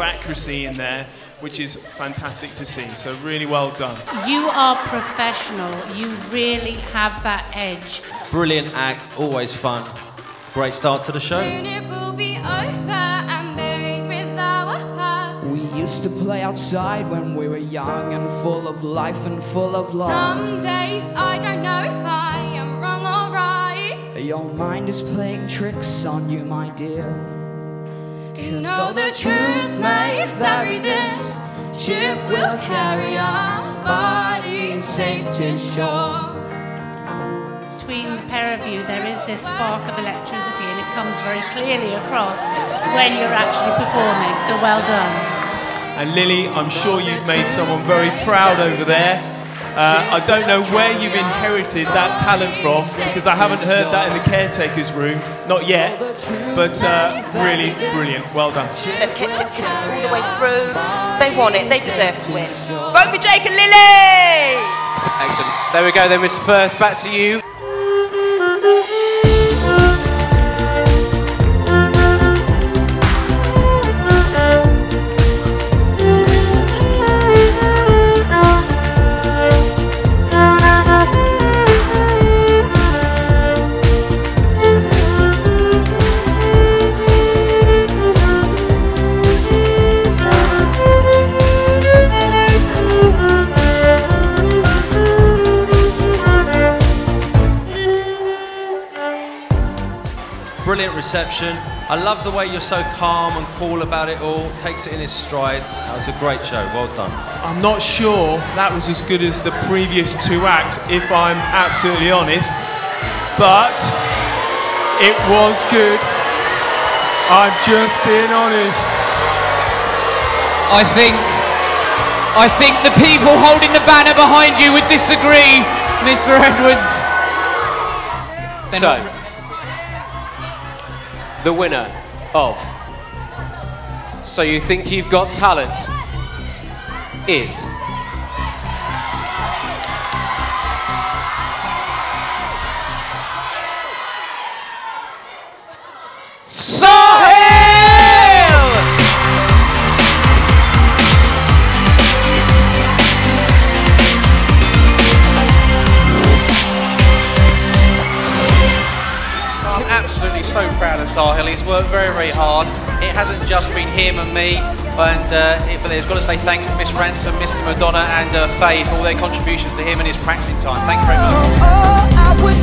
of accuracy in there, which is fantastic to see. So really well done. You are professional. You really have that edge. Brilliant act, always fun. Great start to the show. Soon it will be over and buried with our past. We used to play outside when we were young and full of life and full of love. Some days I don't know if I am wrong or right. Your mind is playing tricks on you, my dear. You know the truth may vary. This ship will carry our bodies safe to shore. Between the pair of you, there is this spark of electricity, and it comes very clearly across when you're actually performing. So well done. And Lily, I'm sure you've made someone very proud over there. Uh, I don't know where you've inherited that talent from because I haven't heard that in the caretaker's room, not yet. But uh, really brilliant. Well done. They've kept it consistent all the way through. They want it. They deserve to win. Vote for Jake and Lily! Excellent. There we go then, Mr. Firth. Back to you. Brilliant reception. I love the way you're so calm and cool about it all. Takes it in his stride. That was a great show. Well done. I'm not sure that was as good as the previous two acts, if I'm absolutely honest. But it was good. I'm just being honest. I think I think the people holding the banner behind you would disagree, Mr. Edwards. They're So, not- the winner of So You Think You've Got Talent is. Sahil. He's worked very, very hard. It hasn't just been him and me, and uh, it, but I've got to say thanks to Miss Ransom, Mr. Madonna, and uh, Faye for all their contributions to him and his practicing time. Thank you very much. I would